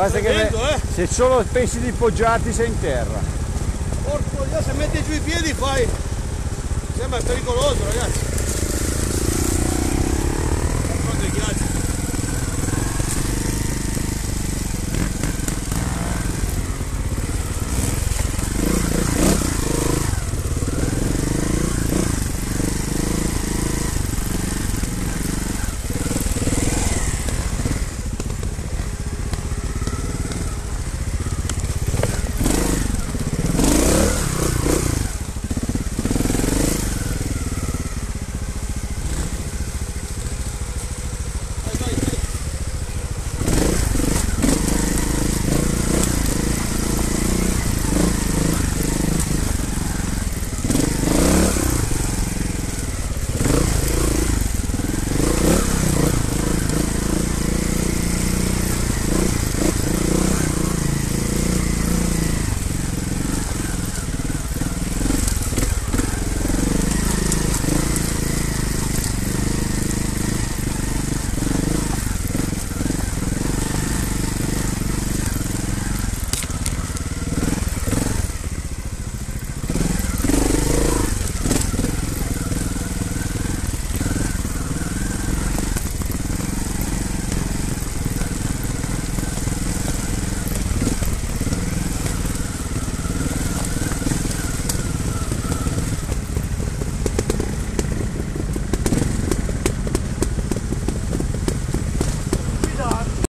Basta Tremendo, che eh. se solo pensi di poggiarti sei in terra. Porco Dio, se metti giù i piedi fai... Sembra pericoloso ragazzi.